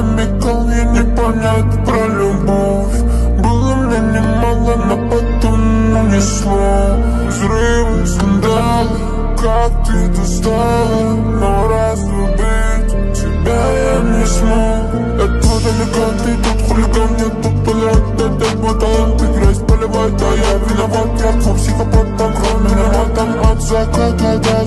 намекал, я не понять про любовь Было мне немало, но потом унесло ну, Взрывы, скандалы, как ты достала Но разлюбить тебя я не смог Откуда далеко ты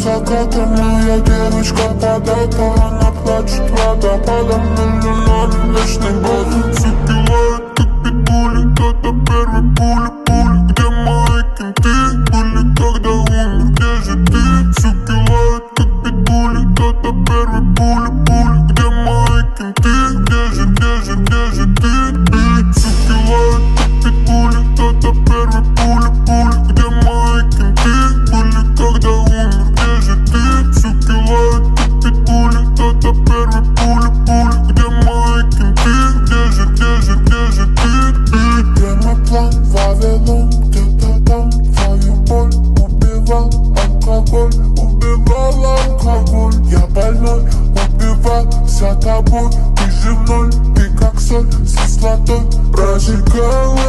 закатом Моя девочка под это Она плачет водопадом Миллионер вечный бой за тобой Ты же ты как соль со кислотой Прожигала